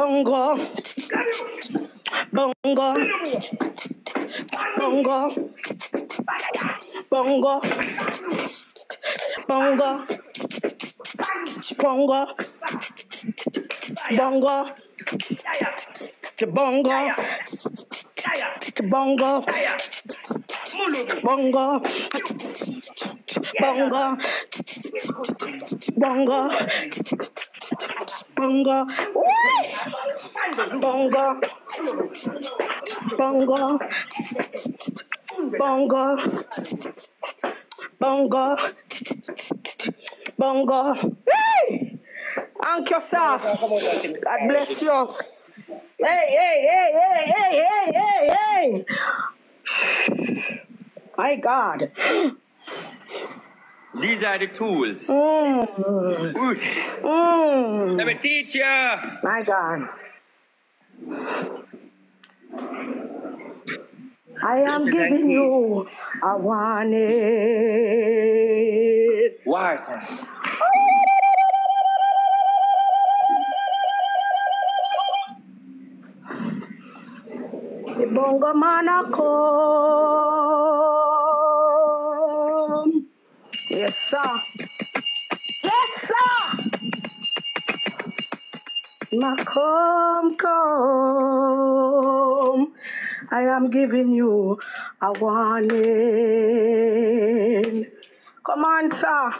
Bongo. Bongo. Bongo. Bongo. Bongo. Bongo. Bongo. Bongo. Bongo. Bongo. Bongo. Bongo. Bongo. Whee! Bongo. Bongo. Bongo. Bongo. Bongo. Hey! Thank you, sir. God bless you. Hey, hey, hey, hey, hey, hey, hey, hey. My God. These are the tools. Mm, mm. Let me teach you. My God. I am giving you a warning. Water. The bongo man Yes, sir. Ma come, come. I am giving you a warning. Come on, sir.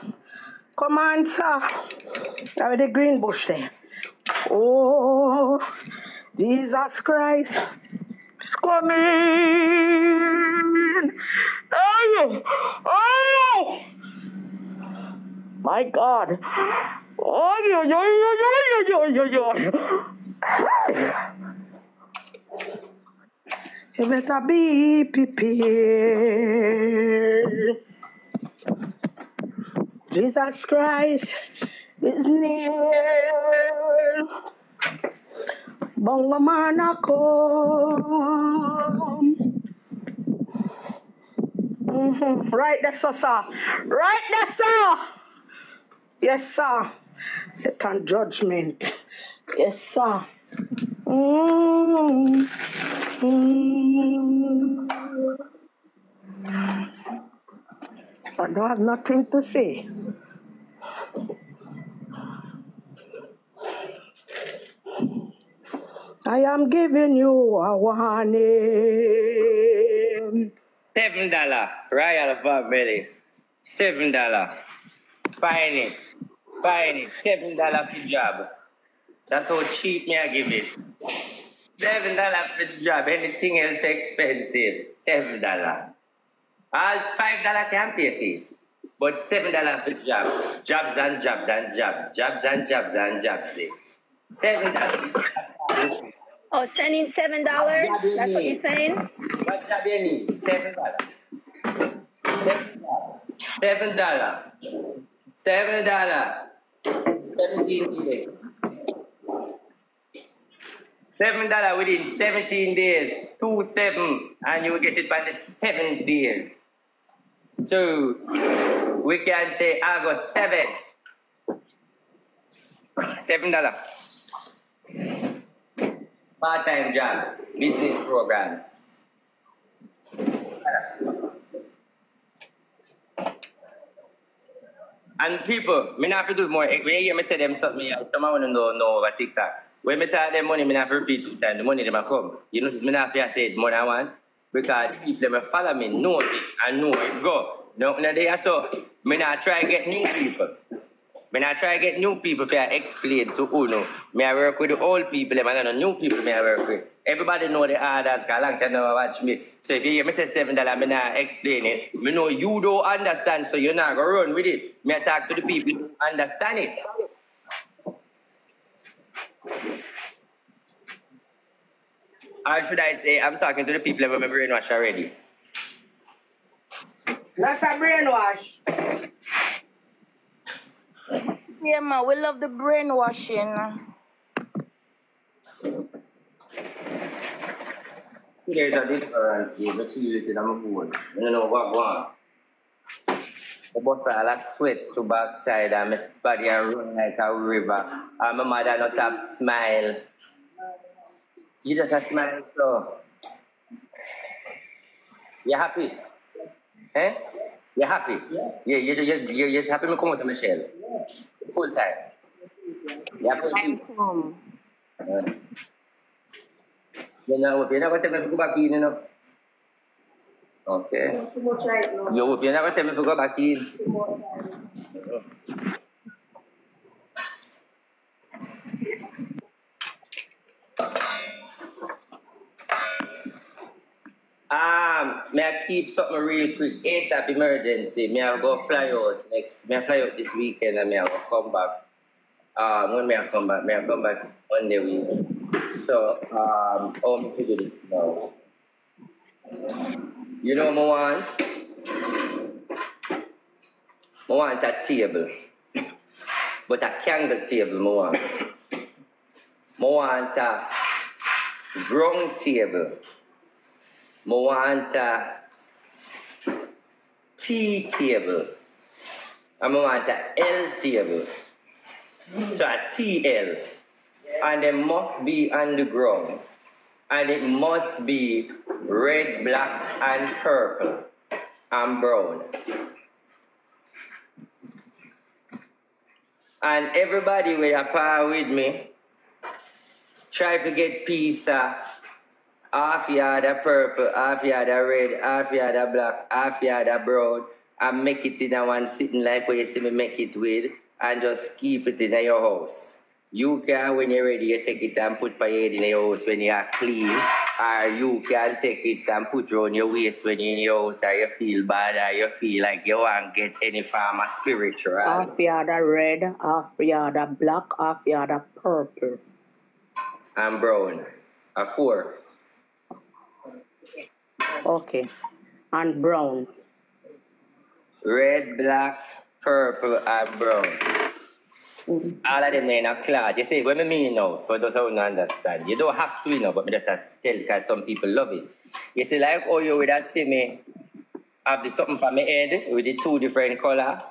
Come on, sir. Now the green bush there. Oh, Jesus Christ. is Coming. Oh, oh my God. You better be prepared. Jesus Christ is near. Bongo mana come. Mm-hmm. Right there, sir. Right there, sir. Yes, sir. Set judgment. Yes, sir. Mm. Mm. I don't have nothing to say. I am giving you a warning. Seven dollar. Royal family. Seven dollar. Find it. Find it. Seven dollar for job. That's how cheap me I give it. Seven dollar for job. Anything else expensive. Seven dollar. All five dollar can't pay fees. But seven dollar for job. Jobs and jobs and jobs. Jobs and jobs and jobs. Seven dollar. Oh, sending seven dollars? That's what you're saying? What job you need? Seven dollar. Seven dollar. Seven dollar. Seventeen days. Seven dollar within seventeen days. Two seven, and you will get it by the seven days. So we can say August seventh. Seven dollar. Part-time job, business program. And people, me not have to do more. When you hear me say them something, someone want to know, know over TikTok. When me talk them money, me not have to repeat two times. The money them a come. You notice me not have to say it more than one. Because people them follow me, know it, and know it go. No, no, they are so. Me not try get new people. Me not try get new people to explain to Uno. Me I work with the old people, and I know new people me I work with. Everybody know the orders, cause long time never watch me. So if you hear me say seven dollar, me not explain it. Me know you don't understand, so you're not gonna run with it. Me I talk to the people who understand it. Or should I say, I'm talking to the people who have my brainwash already. That's a brainwash. Yeah, man, we love the brainwashing. There's a difference here between I'm a phone. You don't know what one. The boss sweat to backside and my body a run like a river. And my mother not have smile. You just a smile, so. You happy? Eh? You happy? Yeah. You, you, you, you, you happy me come out to Michelle? Full time. You happy? I'm home. Uh, you know, you're not going to tell me to go back in, you know? Okay. You hope you're not going to tell me back in. Um, may I keep something real quick? ASAP emergency. May I go fly out next? May I fly out this weekend and may I go come back? Um, when may I come back? May I come back Monday week? So, um, do this now? You know? I want a table. But a candle table. I want a ground table. Want a T table. I want a L table. So a TL. And it must be on the ground. And it must be red, black, and purple, and brown. And everybody will apply with me. Try to get pizza. Half yard of purple, half yard of red, half yard of black, half yard of brown, and make it in a one sitting like where you see me make it with, and just keep it in your house. You can, when you're ready, you take it and put by your head in your house when you are clean, or you can take it and put around your waist when you're in your house, or you feel bad, or you feel like you want to get any form of spiritual. Half yard of red, half yard of black, half yard of purple. And brown. A four. Okay. And brown. Red, black, purple, and brown. All of them in a cloth. You see, what I mean now, for those who don't understand, you don't have to, you know, but me just tell because some people love it. You see, like how you would have see me have the something for my head with the two different color,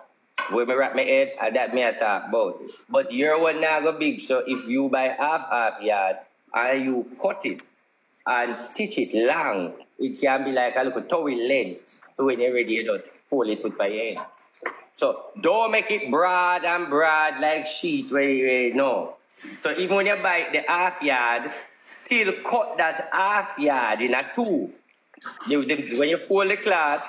where me wrap my head, and that me I talk about. But your one now go big, so if you buy half half yard and you cut it and stitch it long, it can be like a little towel length. So when you're ready, you just fold it with your hand. So don't make it broad and broad like sheet where you no. So even when you buy the half yard, still cut that half yard in a two. You, the, when you fold the cloth,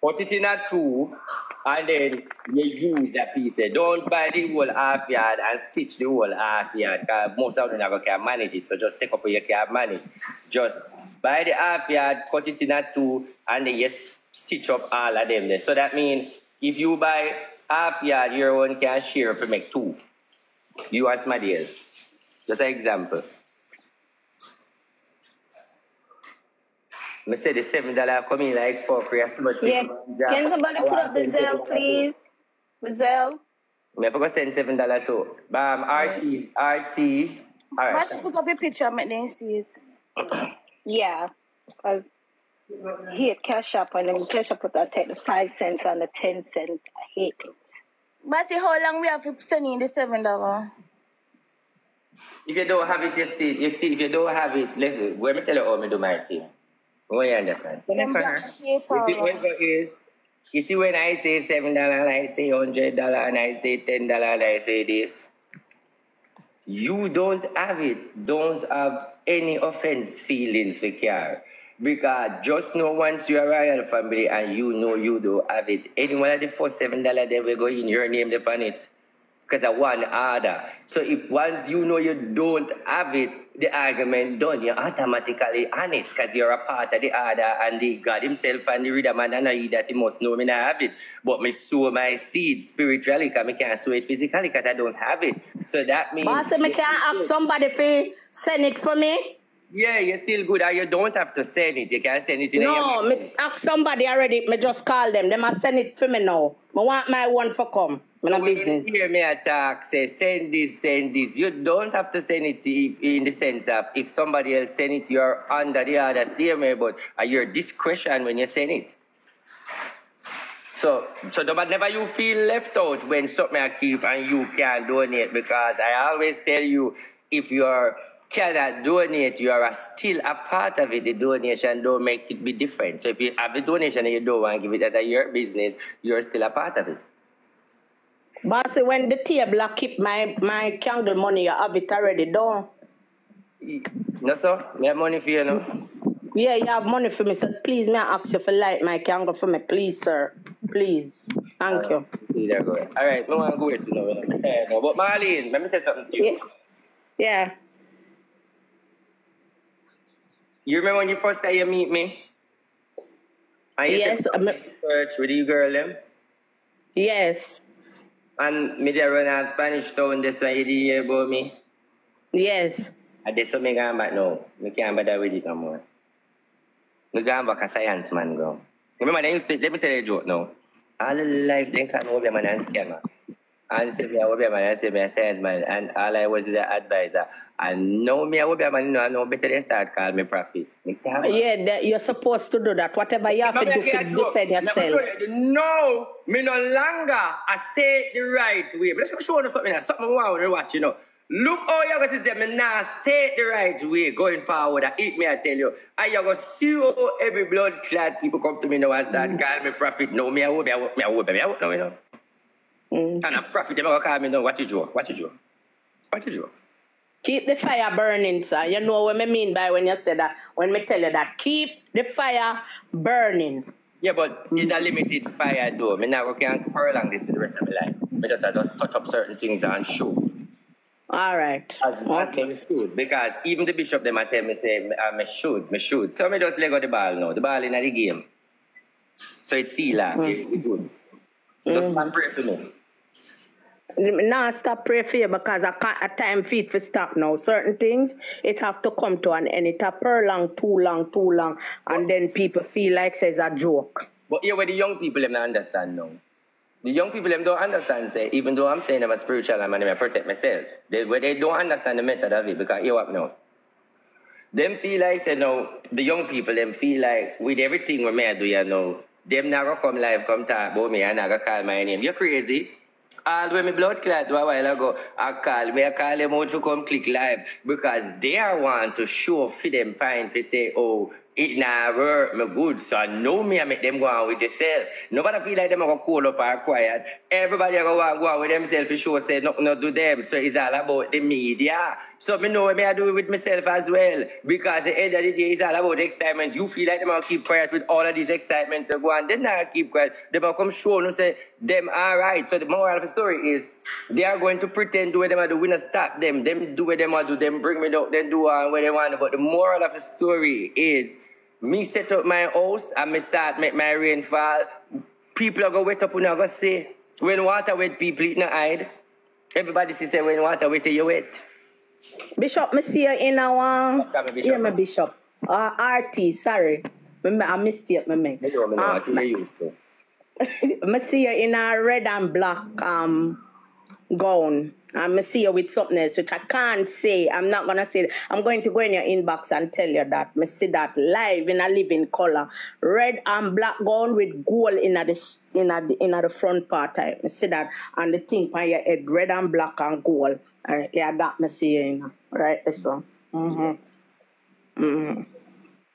put it in a two, and then you use that piece there. Don't buy the whole half yard and stitch the whole half yard. Most of them never can manage it. So just take up what you can manage. Just buy the half yard, cut it in a two, and then you stitch up all of them there. So that means if you buy half yard, your one can share to make two. You and my else. Just an example. I say the seven dollar coming like for prayer so much. Yeah. Can job. somebody I put up the send seven Zelle, dollar please? The Zelle? too. Me forgot send seven dollar too. Bam, RT, RT. All Must right. put up a picture, make them see it. Yeah. Because he had cash up and then cash up put I take the five cents and the ten cents. I hate it. But see how long we have to send in the seven dollar? If you don't have it, you still, you still, if you don't have it, listen, when me tell you how me do my thing. When you understand. Them black paper. If when go you see when I say seven dollar and I say hundred dollar and I say ten dollar and I say this, you don't have it. Don't have any offense feelings for care. Because just know once you're a royal family and you know you don't have it, any one of the first seven dollar they will go in your name upon it. Because of one order. So if once you know you don't have it, the argument done, you're automatically on it because you're a part of the order and the God himself and the reader man and I that he must know me not have it. But me sow my seed spiritually because I can't sow it physically because I don't have it. So that means... Boss, me can ask somebody to send it for me? Yeah, you're still good. And you don't have to send it. You can send it in No, me ask somebody already. Me just call them. They must send it for me now. Me want my one for come. Me no business. hear me attack, say send this, send this. You don't have to send it if, in the sense of if somebody else send it, you're under the other same but at your discretion when you send it. So, so no- but never you feel left out when something I keep and you can't donate because I always tell you if you're cannot donate, you are still a part of it. The donation don't make it be different. So if you have a donation and you don't want to give it as your business, you're still a part of it. Bossy, when the table I keep my, my candle money, you have it already done. No, sir. Me have money for you, no? Yeah, you have money for me. So please, may I ask you for light my candle for me, please, sir. Please. Thank you. There go. All right, no one go to know. Eh, no, but Marlene, let me say something to you. Yeah. Yeah. You remember when you first day you meet me? And you Yes. said, um, church with you girl them? yes. And me there run out Spanish town this one you did hear about me. Yes. I that's what me going back now. Me can't bother with it no more. Me going back a science man go. Remember they used to, let me tell you a joke now. All the life they can't know man and scammer. And say me I will be a man and say me a science man and all I was is an advisor. And now me I will be a man you know, I know better they start call me prophet. Me Yeah, that you're supposed to do that. Whatever you have to do I to defend yourself. No, me no longer I say it the right way. But let's show you something. Something I want to watch, you know. Look how you going to say me now say it the right way going forward. I eat me, I tell you. And you going to see how every blood clad people come to me now and start mm. calling me prophet. No, me I will be, I will, me I will be, me I will, no, you know. Mm. And a prophet, they call me now. What you do? What you do? What you do? Keep the fire burning, sir. You know what I mean by when you say that, when me tell you that. Keep the fire burning. Yeah, but in a limited fire though. Me now can prolong this for the rest of my life. Me just, I just touch up certain things and show. All right. As, as Okay. me should. Because even the bishop them I tell me say uh, me should, me should. So me just let go the ball now. The ball in the game. So it's seal off. Mm. It's good. Just mm. pray for me. Now stop pray for you because I can't a time fit for stop now. Certain things it have to come to an end. It a prolong too long, too long, and then people feel like says a joke. But here where the young people them not understand now. The young people them don't understand say even though I'm saying I'm a spiritual man and I protect myself. They where they don't understand the method of it because you what now. Them feel like say no, the young people them feel like with everything we may do you know, them not gonna come live, come talk about me and not gonna call my name. You're crazy. When me blood clot. A while ago, I call me, I call them out to come click live because they are want to show for them fine to say, oh, it nah work me good. So I know me I make them go on with themselves. Nobody feel like them are gonna cool up or quiet. Everybody gonna want go on with themselves for sure say nothing not do them. So it's all about the media. So me know me I do it with myself as well. Because the end of the day it's all about excitement. You feel like them are keep quiet with all of this excitement to go on. They not keep quiet. They will come show and say them alright. So the moral of the story is they are going to pretend do what them are do. We not stop them. Them do what them are do. Them bring me down. Them do what they want. But the moral of the story is me set up my house and me start make my rainfall. People are going wet up and are going say, when water wet, people it not hide. Everybody see say when water wet, you wet. Bishop, me see you in our Bishop. yeah, my bishop. Uh, RT, sorry. I me make. You know me know Uh, what you used to. me see you in a red and black um gown. And me see you with something else, which I can't say. I'm not gonna say. I'm going to go in your inbox and tell you that. Me see that live in a living color, red and black gown with gold in the in the in the front part. I me see that, and the thing on your head, red and black and gold. Uh, yeah, that me see you in right. So. Mm-hmm. Mm-hmm.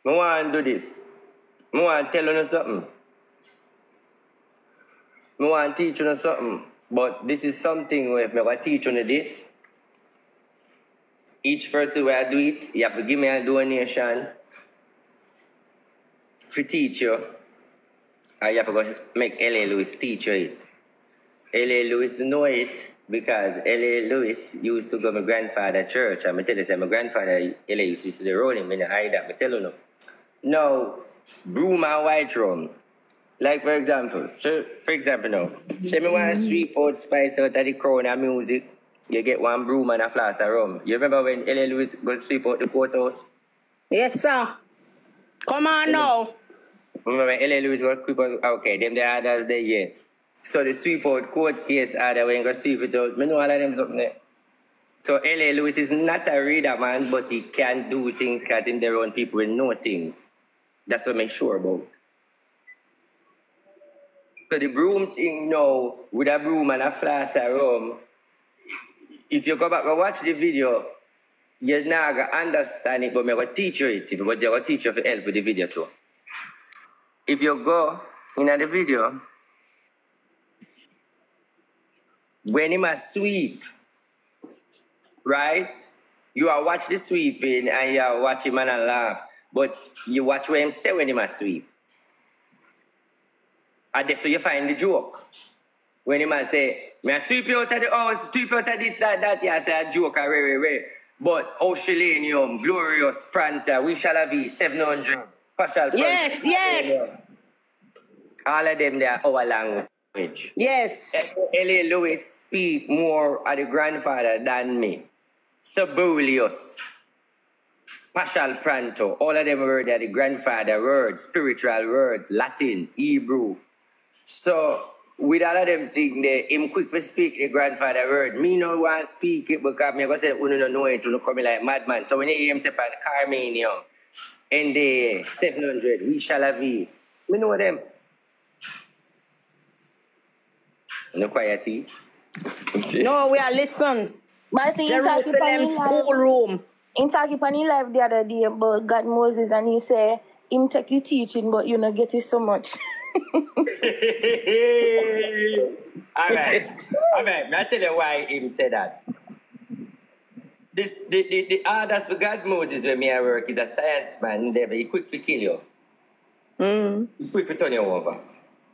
Me want to do this. Me want to tell you something. Me want to teach you something. But this is something where if to teach you this, each person where I do it, you have to give me a donation to teach you. And you have to go make L.A. Lewis teach you it. L.A. Lewis know it because L.A. Lewis used to go to my grandfather church. And I tell you, say, my grandfather, L.A. used to do rolling. Me not hide that. I tell you no. Now, broom and white rum. Like for example, so for example now, say me want to sweep out spice out of the crown of music, you get one broom and a flask of rum. You remember when L.A. Lewis go sweep out the courthouse? Yes, sir. Come on now. Remember when L.A. Lewis go sweep out, okay, them the others there, yeah. So the sweep out court case order when go sweep it out, me know all of them something there. So L.A. Lewis is not a reader man, but he can do things because him there own people will know things. That's what I'm sure about. So the broom thing now, with a broom and a flask rum, if you go back and watch the video, you're not gonna understand it, but I'm gonna teach you it. But I'm gonna teach you to help with the video too. If you go in the video, when him must sweep, right? You are watch the sweeping and you are watch him and laugh. But you watch what him say when him a sweep. Ah, and that's where you find the joke. When him a say, me a sweep you out of the house, sweep you out of this, that, that, yeah, say a joke, a re, re, re. But Oceanium, Glorious, Pranta, We Shall Be, 700, Partial Yes, yes. All of them, they are our language. Yes. L.A. Lewis speak more of the grandfather than me. Sabulius, Pashal Pranto, all of them were the grandfather words, spiritual words, Latin, Hebrew. So with all of them things there, him quick to speak the grandfather word. Me no want speak it because me go say, you don't know it, you come like madman. So when you hear him say on Carmanium, and the 700, we shall have it. Me know them. No quiet. No, we are listen. But I see him talking Jerusalem upon school live. room. Him talking upon him live the other day about God Moses and he say him take you teaching but you not get it so much. all right. All right. I tell you why him said that? This, the, the, the orders for God Moses when me I work is a science man. They he quick to kill you. Mm. He quick to turn you over.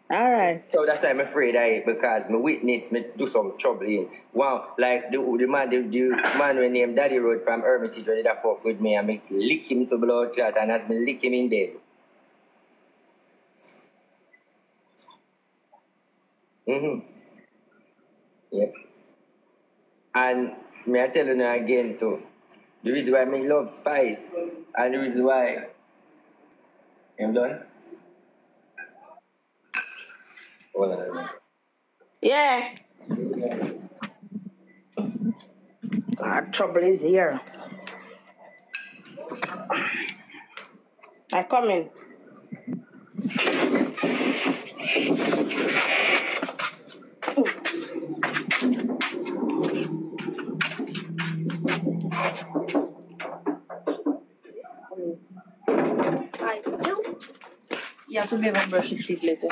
All right. So that's why I'm afraid I because my witness me do some trouble in. Wow, like the, the man the, the man when named Daddy Road from Hermitage when he that fuck with me and make lick him to blood clot and as me lick him in dead. Mm-hmm. Yep. And may I tell you now again too, the reason why me love spice and the reason why I'm done. Hold on a minute. Yeah. Our trouble is here. I come in. You have to be able to brush his teeth later.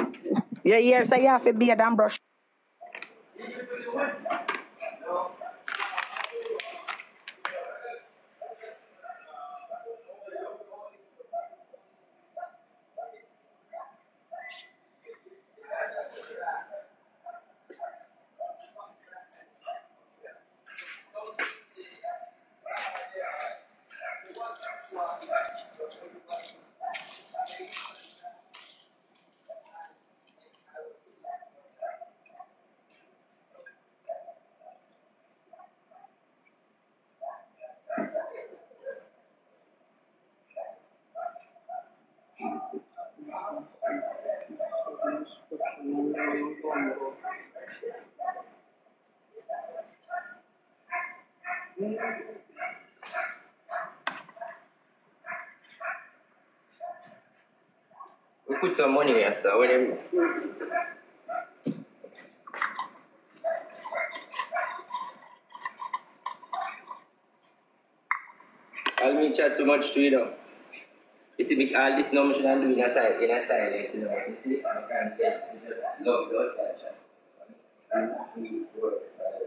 Your ears say you have to beard and brush. Some money here, so when them I'll me chat too much to you know. You see, me, all this number should I do in a side, in a silent, you know. You see, I can't get, you just love those that chat. One, three, four, five.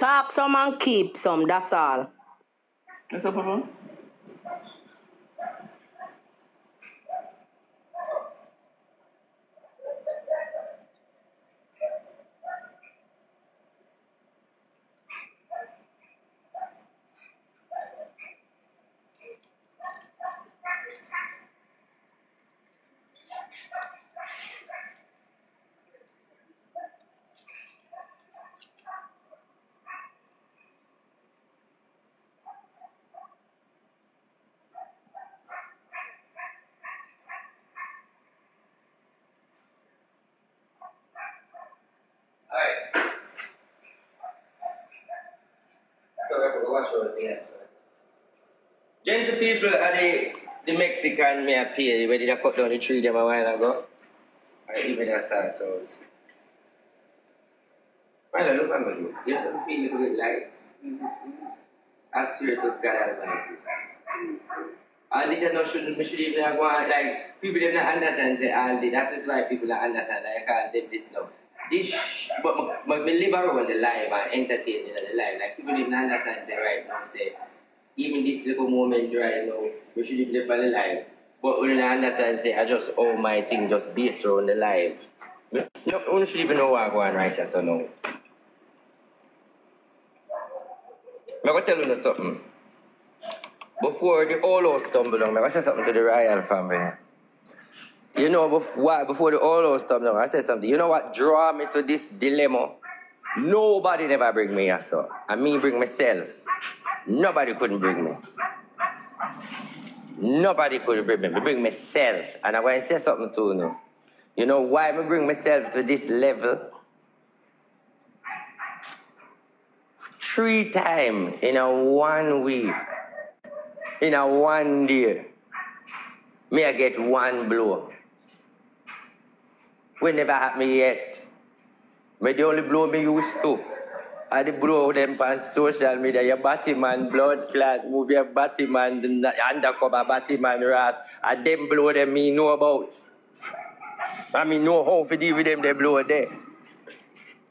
Talk some and keep some, that's all. What's up, Papa? Alright. So I forgot what show thing else. Gentle people are the, the Appear where I cut down the tree them a while ago. Or even a start out. Well, look at me. You have to feel a bit light. I swear to God Almighty. And this is not should we should even go on like people don't understand say all this. That's just why people don't understand like call them this now. This but my, my, live around the life and entertain in the life. Like people don't understand say right now say even this little moment right now, we should live on the life. But we don't understand say I just all my thing just based around the life. No, we should even know what going right just now. I'm gonna tell you something. Before the all house stumble down, gonna say something to the royal family. You know, before, before the all house stumble down, I said something. You know what draw me to this dilemma? Nobody never bring me here, so. And me bring myself. Nobody couldn't bring me. Nobody could bring me. I bring myself. And I'm going to say something to you. You know why I bring myself to this level? Three times in a one week, in a one day, me I get one blow. We never happened yet. Me the only blow me used to. I blow them on social media. Your Batman blood clot move your Batman undercover Batman rat. I them blow them me know about. I mean know how to deal with them they blow there.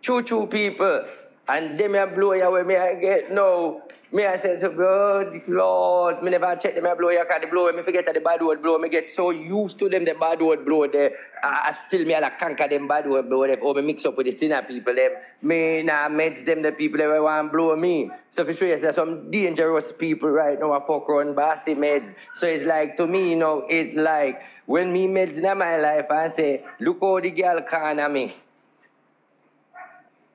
Choo choo people. And them I blow you away me I get no. Me I said to God, Lord, me never check them I blow you cause the blow me forget that the bad word blow. Me get so used to them the bad word blow there. I, I still me I like conquer them bad word blow there. Or me mix up with the sinner people them. Me nah meds them the people that want blow me. So for sure there's some dangerous people right now I fuck around bossy meds. So it's like to me, you know, it's like when me meds in my life I say, look how the girl corner me.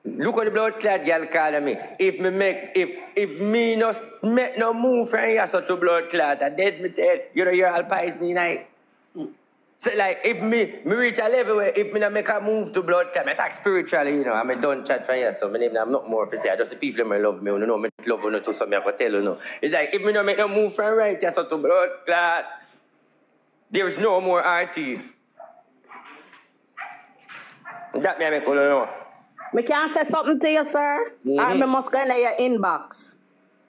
Look at the blood clot girl calling me. If me make if if me no make no move from here so to blood clot, I dead me dead. You know you're all poison night. So like if me me reach a level where if me not make a move to blood clot, I talk spiritually, you know, I'm a done chat from here, so my name I'm not more for say. I just the people that love me, you know, me love you to some me I tell you know. It's like if me not make no move from right here so to blood clot, there is no more RT. That me I make you know. Me can say something to you, sir. Mhm. Or me must go in your inbox.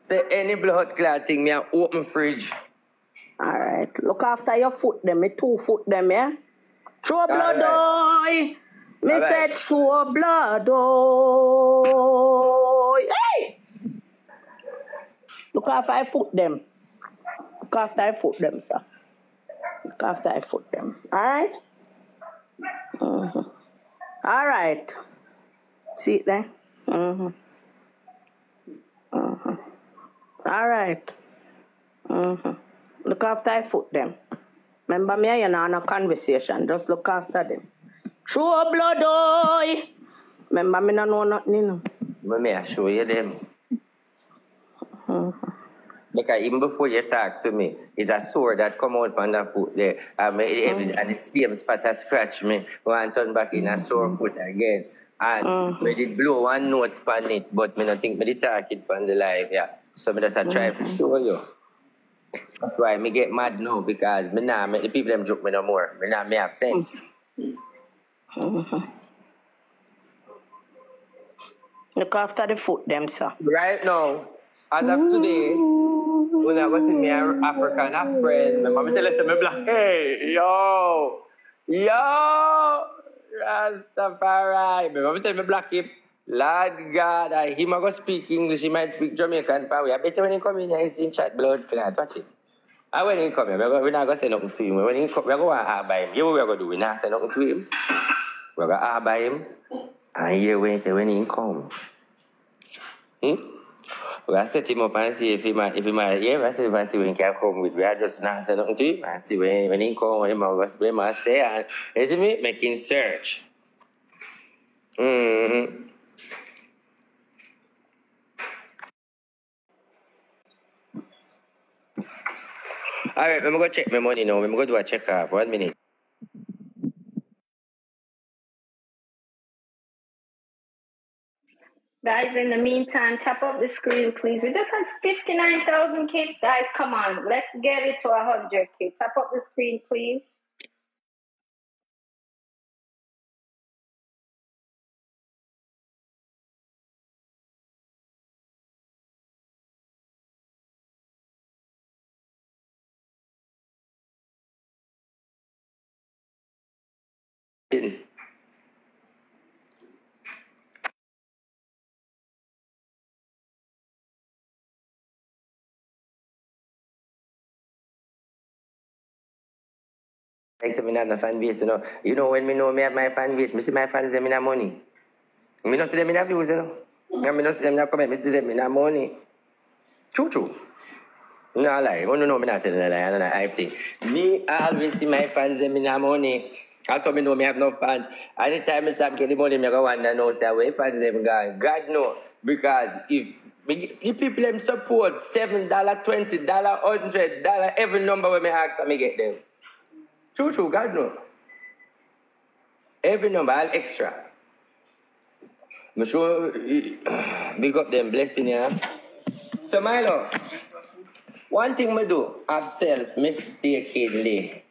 Say any blood clot thing, me open fridge. All right. Look after your foot them. Me two foot them, yeah? Throw blood, right. oi. Me All right. said throw blood, oi. Hey! Look after I foot them. Look after I foot them, sir. Look after I foot them. All right? Mhm. All right. See it there? Mm-hmm. Mm-hmm. All right. Mm-hmm. Look after I foot them. Remember me, you're not on a conversation. Just look after them. True blood, oi. Remember me, no know nothing, you know. But me I show you them. Because even before you talk to me, it's a sword that come out from the foot there. Um, it, it, and the same spot that scratch me. One turn back in a sore foot again. And me did blow one note on it, but me not think me did talk it on the live, yeah. So me just a try to show you. That's why me get mad now because me nah make the people them joke me no more. Me not me have sense. Mm-hmm. Look after the foot, them, sir. Right now, as of today, when I was in my African a friend, my mom tell us me black, hey, yo, yo, Rastafari. My mom tell me black him, Lord God, I him a go speak English, he might speak Jamaican power. I better when he come in here, he's in chat blood clot, watch it. I when he come here, we go- we not gonna say nothing to him. When he come, we go and ask by him. You know what we gonna do? We not say nothing to him. We are gonna ask by him. And here when he say when he come. Hmm? We I set him up and see if he might, if he might, yeah, I set him and see when he can come with. We are just say nothing to him and see when, when he must, when he must say, and you see me, making search. Mm-hmm. All right, I'm gonna go check my money now. I'm gonna do a check off. One minute. Guys, in the meantime, tap up the screen, please. We just had 59,000 kids. Guys, come on. Let's get it to 100 kids. Tap up the screen, please. Didn't. Like say me not no fan base, you know. You know when me know me have my fan base, me see my fans them in a money. Me not see them in a views, you know. And me not see them in a comment, me see them in a money. True, true. No lie, you don't know me not telling a lie, I don't know. Me, I always see my fans them in a money. How me know me have no fans. Anytime I stop getting money, me go wonder now, say, where fans them gone? God know. Because if the people them support $7, $20, $100, every number when me ask, I me get them. True, true, God know. Every number, all extra. Me sure, big up them blessing, yeah. So, Milo, one thing me do of self mistakenly,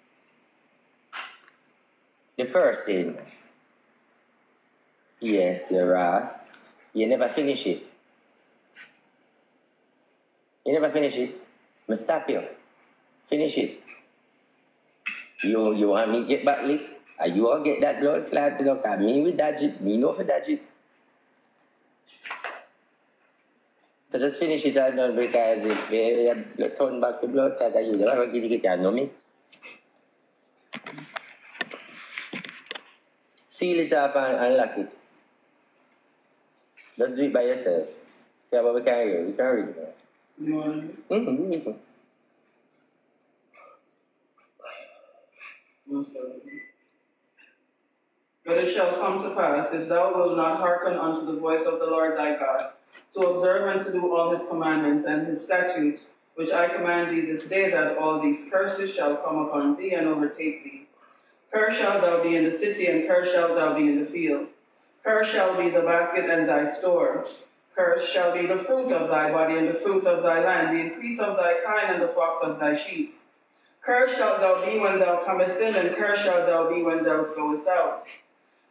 the cursing. Yes, your ass. You never finish it. You never finish it. Me stop you. Finish it. You you want me get back lick? Are you all get that blood clot? Look at me with dodge it. Me know for dodge it. So just finish it all done because if we have turn back the blood clot, you don't ever get it, you know me. Seal it up and, and lock it. Just do it by yourself. Yeah, but we can't hear. We can't read it. Mm-hmm. But it shall come to pass, if thou wilt not hearken unto the voice of the Lord thy God, to observe and to do all his commandments and his statutes, which I command thee this day, that all these curses shall come upon thee and overtake thee. Cursed shalt thou be in the city, and cursed shalt thou be in the field. Cursed shall be the basket and thy store. Cursed shall be the fruit of thy body and the fruit of thy land, the increase of thy kind and the flocks of thy sheep. Cursed shalt thou be when thou comest in, and cursed shalt thou be when thou goest out.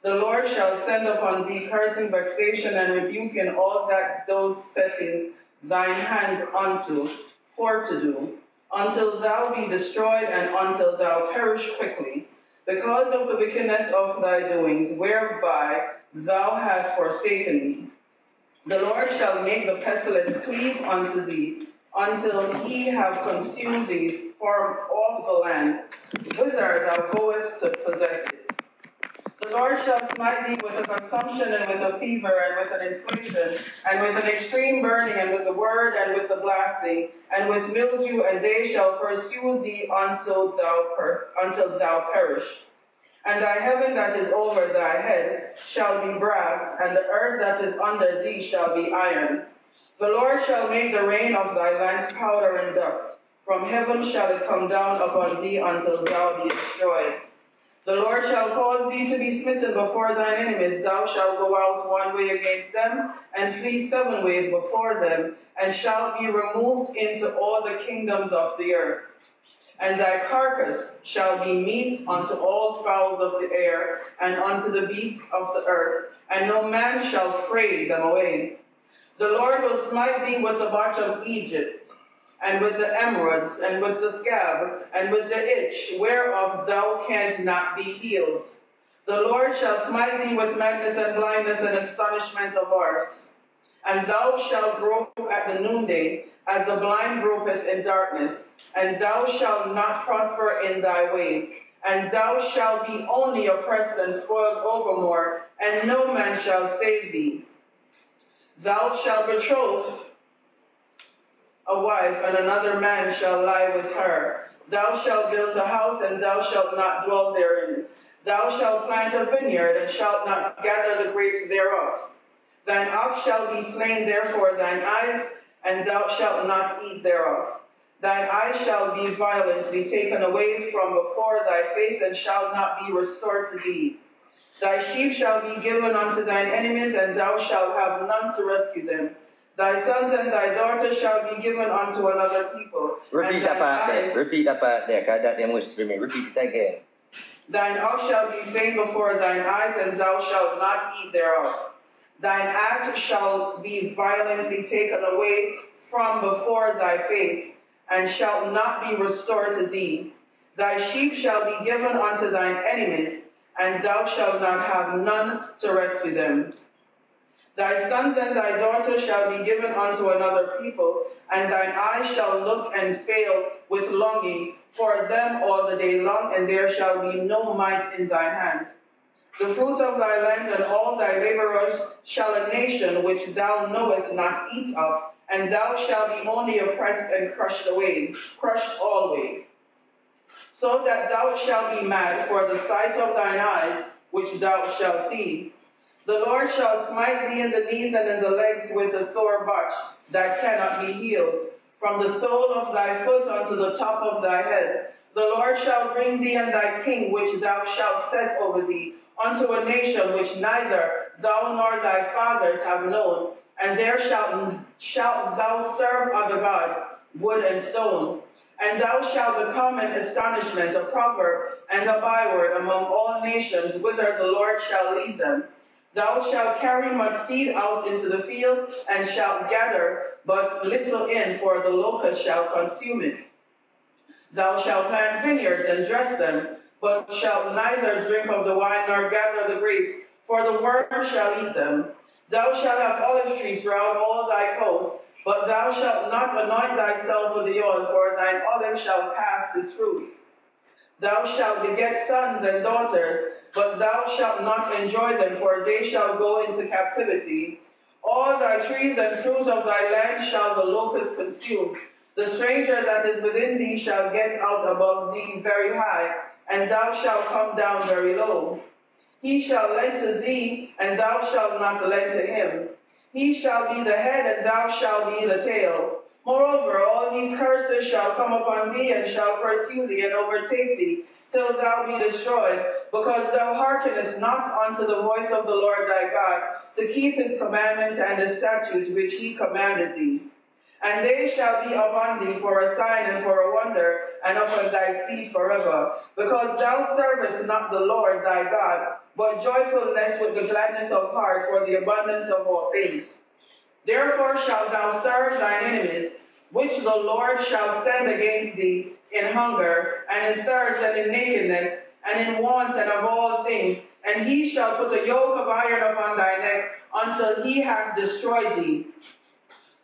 The Lord shall send upon thee cursing, vexation, and rebuke in all that those settings thine hand unto, for to do, until thou be destroyed and until thou perish quickly, because of the wickedness of thy doings, whereby thou hast forsaken me. The Lord shall make the pestilence cleave unto thee, until he have consumed thee from off the land, whither thou goest to possess it. The Lord shall smite thee with a consumption and with a fever and with an inflation and with an extreme burning and with the word and with the blasting and with mildew, and they shall pursue thee until thou per- until thou perish. And thy heaven that is over thy head shall be brass, and the earth that is under thee shall be iron. The Lord shall make the rain of thy lands powder and dust. From heaven shall it come down upon thee until thou be destroyed. The Lord shall cause thee to be smitten before thine enemies. Thou shalt go out one way against them, and flee seven ways before them, and shalt be removed into all the kingdoms of the earth. And thy carcass shall be meat unto all fowls of the air, and unto the beasts of the earth, and no man shall fray them away. The Lord will smite thee with the botch of Egypt, and with the emeralds, and with the scab, and with the itch, whereof thou canst not be healed. The Lord shall smite thee with madness and blindness and astonishment of heart. And thou shalt grope at the noonday, as the blind gropeth in darkness, and thou shalt not prosper in thy ways. And thou shalt be only oppressed and spoiled overmore, and no man shall save thee. Thou shalt betroth a wife, and another man shall lie with her. Thou shalt build a house, and thou shalt not dwell therein. Thou shalt plant a vineyard, and shalt not gather the grapes thereof. Thine ox shall be slain therefore thine eyes, and thou shalt not eat thereof. Thine eyes shall be violently taken away from before thy face, and shall not be restored to thee. Thy sheep shall be given unto thine enemies, and thou shalt have none to rescue them. Thy sons and thy daughters shall be given unto another people. Repeat that part there. Repeat that part there, because that was screaming. Repeat it again. Thine ox shall be slain before thine eyes, and thou shalt not eat thereof. Thine ass shall be violently taken away from before thy face, and shall not be restored to thee. Thy sheep shall be given unto thine enemies, and thou shalt not have none to rest with them. Thy sons and thy daughters shall be given unto another people, and thine eyes shall look and fail with longing for them all the day long, and there shall be no might in thine hand. The fruit of thy land and all thy laborers shall a nation which thou knowest not eat up, and thou shalt be only oppressed and crushed away, crushed always. So that thou shalt be mad for the sight of thine eyes, which thou shalt see. The Lord shall smite thee in the knees and in the legs with a sore botch that cannot be healed, from the sole of thy foot unto the top of thy head. The Lord shall bring thee and thy king, which thou shalt set over thee, unto a nation which neither thou nor thy fathers have known, and there shalt, shalt thou serve other gods, wood and stone. And thou shalt become an astonishment, a proverb, and a byword among all nations, whither the Lord shall lead them. Thou shalt carry much seed out into the field, and shalt gather but little in, for the locust shall consume it. Thou shalt plant vineyards and dress them, but shalt neither drink of the wine nor gather the grapes, for the worm shall eat them. Thou shalt have olive trees throughout all thy coasts, but thou shalt not anoint thyself with the oil, for thine olive shall cast its fruit. Thou shalt beget sons and daughters, but thou shalt not enjoy them, for they shall go into captivity. All thy trees and fruits of thy land shall the locust consume. The stranger that is within thee shall get out above thee very high, and thou shalt come down very low. He shall lend to thee, and thou shalt not lend to him. He shall be the head, and thou shalt be the tail. Moreover, all these curses shall come upon thee, and shall pursue thee, and overtake thee, till thou be destroyed, because thou hearkenest not unto the voice of the Lord thy God, to keep his commandments and his statutes which he commanded thee. And they shall be upon thee for a sign and for a wonder, and upon thy seed forever, because thou servest not the Lord thy God, but joyfulness with the gladness of heart for the abundance of all things. Therefore shalt thou serve thine enemies, which the Lord shall send against thee in hunger, and in thirst, and in nakedness, and in want, and of all things. And he shall put a yoke of iron upon thy neck until he has destroyed thee.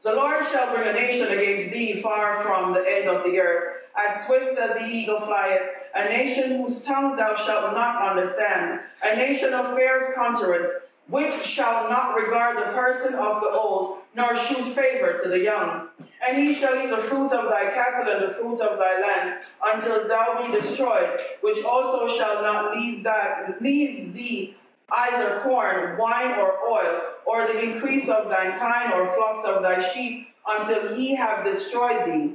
The Lord shall bring a nation against thee far from the end of the earth, as swift as the eagle flieth, a nation whose tongue thou shalt not understand, a nation of fair countenance, which shall not regard the person of the old, nor shew favor to the young. And he shall eat the fruit of thy cattle and the fruit of thy land, until thou be destroyed, which also shall not leave that leave thee either corn, wine, or oil, or the increase of thine kine or flocks of thy sheep, until he have destroyed thee.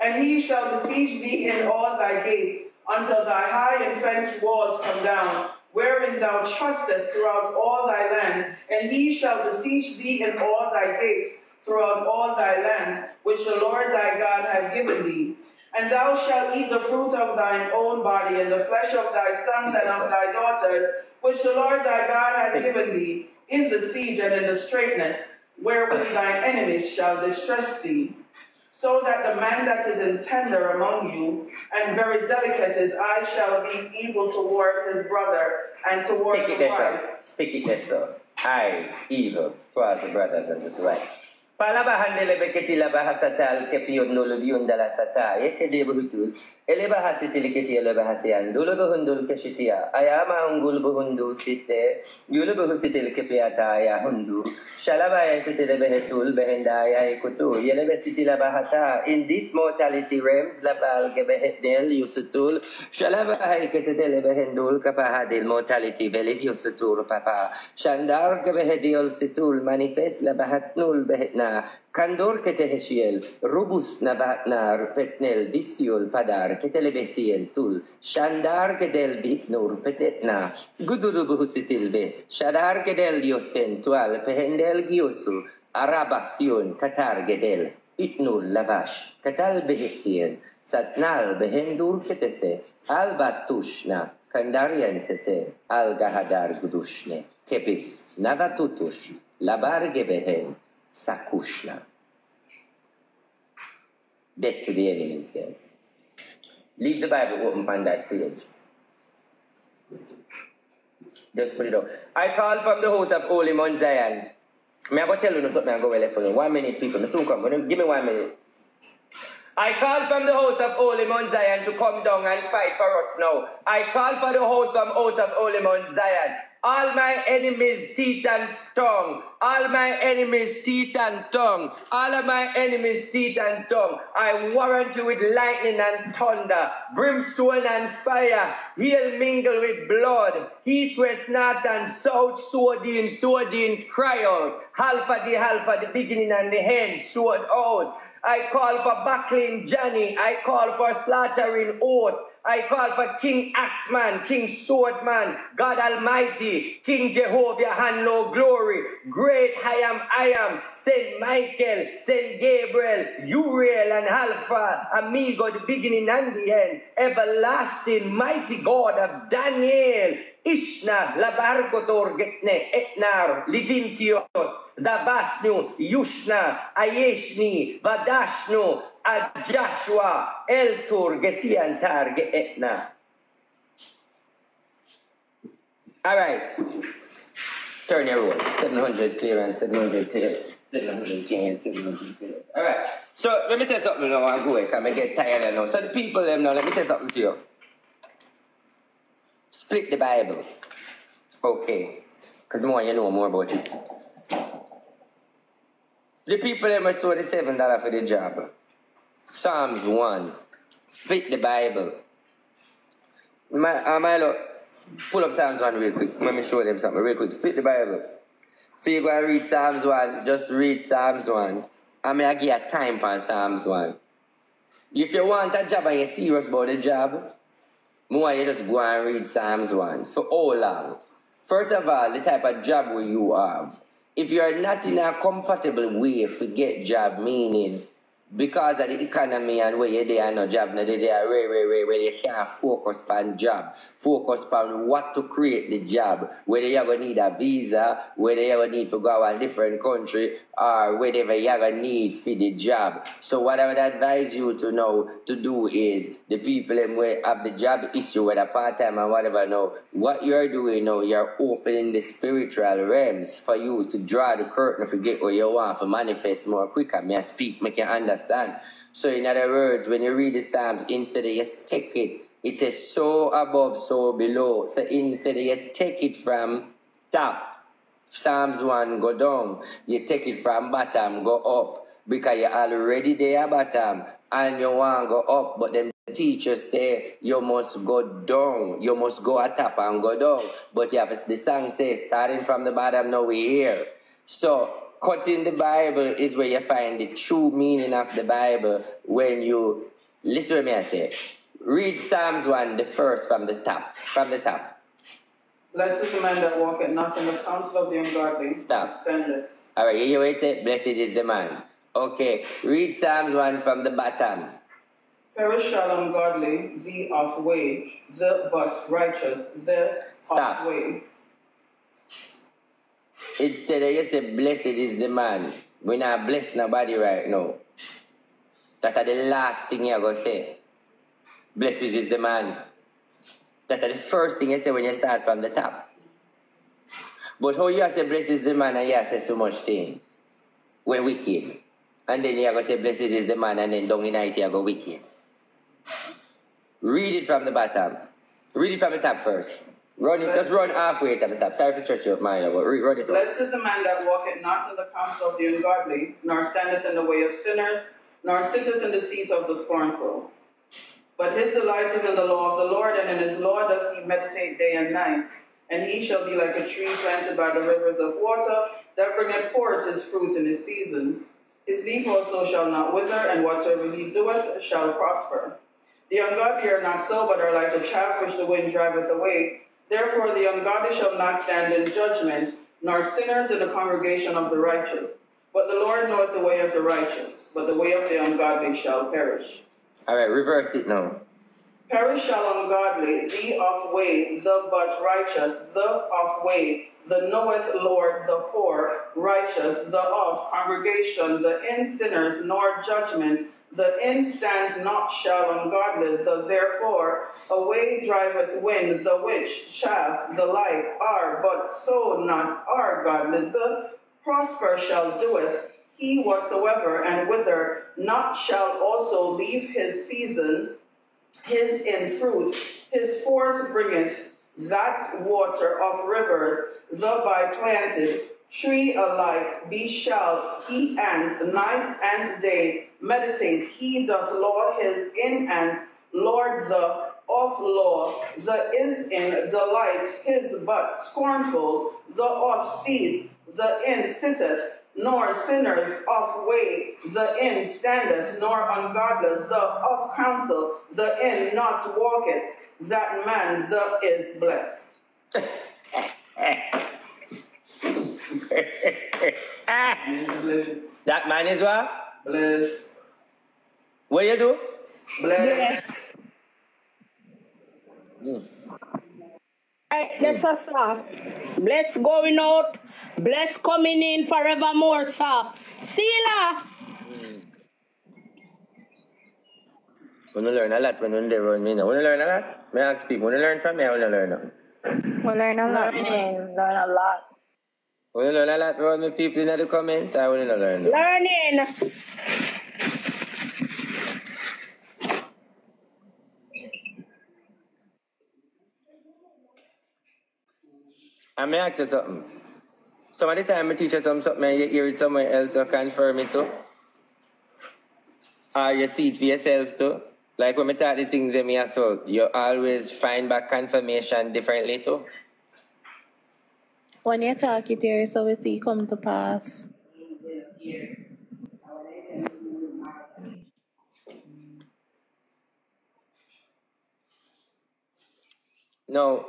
And he shall besiege thee in all thy gates, until thy high and fenced walls come down, wherein thou trustest throughout all thy land, and he shall besiege thee in all thy gates throughout all thy land, which the Lord thy God has given thee. And thou shalt eat the fruit of thine own body, and the flesh of thy sons and of thy daughters, which the Lord thy God has given thee, in the siege and in the straitness, wherewith thine enemies shall distress thee so that the man that is in tender among you and very delicate as I shall be evil toward his brother and toward Stick the wife. Stick it there, sir. Eyes, evil, towards the brothers and the wife. Palabahandele beketi la bahasatal kepiyon nolo biundala sata yekede buhutus ele bahasitili keti ele bahasian dulu buhundul keshitia ayama ungul buhundu sitte yulu buhusitil kepiata ya hundu shalaba ya sitile behetul behenda ya ikutu yele besitila bahasa in this mortality realms la bal gebehetnel yusutul shalaba hay kesitile behendul kapahadil mortality belif yusutul papa shandar gebehediol situl manifest la bahatnul behetna Candor keteheşiyel, robust nabatnar petnel visiul padar ketelebesiel tul, şandar kedel bitnur petetna, guduru shadar que kedel yosen tual pehendel giyosu, arabasion katar gedel, itnur lavash, catal behesiel, satnal behendur ketese, albatuşna, kandaryen sete, algahadar gudushne, kepis, navatutush, labarge behen, sakushna dead to the enemies then leave the bible open on that page Just put it up. I call from the house of Holy Mount Zion. Me I go tell you something I go well for you. One minute, people. Me soon come. Give me one minute. I call from the house of Holy Mount Zion to come down and fight for us now. I call for the house from out of Holy Mount Zion. All my enemies, teeth and tongue. All my enemies, teeth and tongue. All of my enemies, teeth and tongue. I warrant you with lightning and thunder, brimstone and fire. He'll mingle with blood. East, west, north, and south. Sword in, sword in, cry out. Half Alpha, the alpha, the beginning and the end. Sword out. I call for Buckling Johnny. I call for slaughtering oath. I call for King Axeman, King Swordman, God Almighty, King Jehovah and no glory. Great I am, I am, Saint Michael, Saint Gabriel, Uriel and Alpha, Omega, the beginning and the end, everlasting, mighty God of Daniel, Ishna, Labargotor, Getne, Etnar, Livintios, Dabasnu, Yushna, Ayeshni, Vadashnu, a Joshua, El Tur, Gesiantar, Etna. All right. Turn roll. 700 clear and 700 clear. 700 clear 700 clear. All right. So let me say something now. I'm going because I get tired now. So the people them now, let me say something to you. Split the Bible. Okay. Because more you know more about it. The people them sold the seven dollar for the job. Psalms 1. Split the Bible. My, uh, Milo, pull up Psalms 1 real quick. Let me show them something real quick. Split the Bible. So you go and read Psalms 1, just read Psalms 1. I mean, I to give you a time for Psalms 1. If you want a job and you're serious about the job, more you just go and read Psalms 1. For how long? First of all, the type of job where you have. If you're not in a compatible way, forget job, meaning because of the economy and where you're there no job, no, they are very, very, very, where you can't focus on job. Focus on what to create the job. Whether you're going to need a visa, whether you're going to need to go to a different country, or whatever you're going to need for the job. So what I would advise you to know to do is the people in where have the job issue, whether part-time or whatever, know what you're doing now, you're opening the spiritual realms for you to draw the curtain, forget what you want, for manifest more quicker. May I speak, make you understand understand? So, in other words, when you read the Psalms, instead of you take it, it says so above, so below. So, instead of you take it from top, Psalms 1 go down, you take it from bottom, go up. Because you're already there bottom and you want to go up, but then the teachers say you must go down, you must go at top and go down. But yeah, the song says starting from the bottom, now we're here. So Cutting the Bible is where you find the true meaning of the Bible when you listen to me I say. Read Psalms 1, the first from the top. From the top. Blessed is the man that walketh not in the counsel of the ungodly. Stop. Alright, you hear what it Blessed is the man. Okay, read Psalms 1 from the bottom. Perish shall ungodly, the of way, the but righteous, the Stop. of way. Instead of you say, blessed is the man. We not bless nobody right now. That the last thing you're going to say. Blessed is the man. That the first thing you say when you start from the top. But how you say blessed is the man and you say so much things. We're wicked. And then you're going to say blessed is the man and then down in night you're going wicked. Read it from the bottom. Read it from the top first. Run it, just run halfway to the top. Sorry for stretch you up, Mario, but run it. Blessed is the man that walketh not in the counsel of the ungodly, nor standeth in the way of sinners, nor sitteth in the seat of the scornful. But his delight is in the law of the Lord, and in his law does he meditate day and night. And he shall be like a tree planted by the rivers of water, that bringeth forth his fruit in his season. His leaf also shall not wither, and whatsoever he doeth shall prosper. The ungodly are not so, but are like the chaff which the wind driveth away. Therefore the ungodly shall not stand in judgment, nor sinners in the congregation of the righteous. But the Lord knoweth the way of the righteous, but the way of the ungodly shall perish. All right, reverse it now. Perish shall ungodly, the of way, the but righteous, the of way, the knoweth Lord, the for, righteous, the of, congregation, the in sinners, nor judgment, The end stands not shall ungodly, the therefore away driveth wind, the which chaff the like are, but so not are godly. The prosper shall doeth he whatsoever, and whither not shall also leave his season, his in fruit, his force bringeth that water of rivers, the by planted, tree alike be shall he and night and day meditate, he doth law his in and lord the of law, the is in delight his but scornful, the of seeds, the in sitteth, nor sinners of way, the in standeth, nor ungodly, the of counsel, the in not walketh, that man the is blessed. that man is what? Blessed. What you do? Blessed. Right, that's us, sir. Bless going out, bless coming in forevermore, sir. See you la. When you learn a lot when you're around me now. When you learn a lot, me ask people, when you learn from me, I want to learn nothing. We learn a lot. Learn, learn a lot. When you learn a lot around me people in the comment, I want to learn. Learning. I may ask you something. Some of the time I teach you some something and you hear it somewhere else, you confirm it too. Or you see it for yourself too. Like when I talk the things that me as well, you always find back confirmation differently too. When you talk it here, so we see come to pass. Now,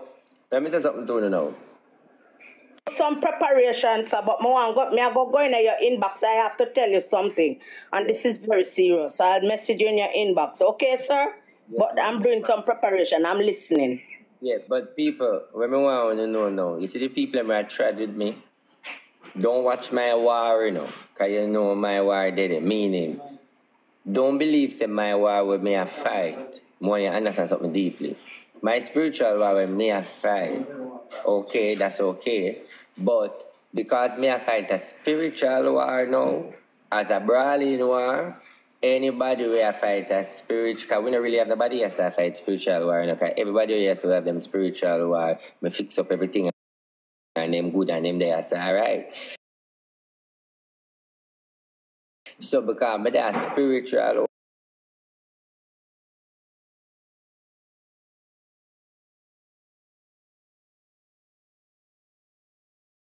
let me say something to you now. Some preparation, sir, but me want go, me I go go in your inbox. I have to tell you something, and this is very serious. I'll message you in your inbox, okay, sir? But I'm doing some preparation. I'm listening. Yeah, but people, I want to know now, you see the people that might tried with me, don't watch my war, you know, because you know my war did it. Meaning, don't believe that my war with me a fight. More you understand something deeply. My spiritual war with me a fight. Okay, that's okay. But because me a fight a spiritual war now, as a brawling war, anybody we a fight a spiritual, we don't really have nobody else that fight spiritual war, you know, everybody else will have them spiritual war. Me fix up everything and them good and them there, so alright. So because me that spiritual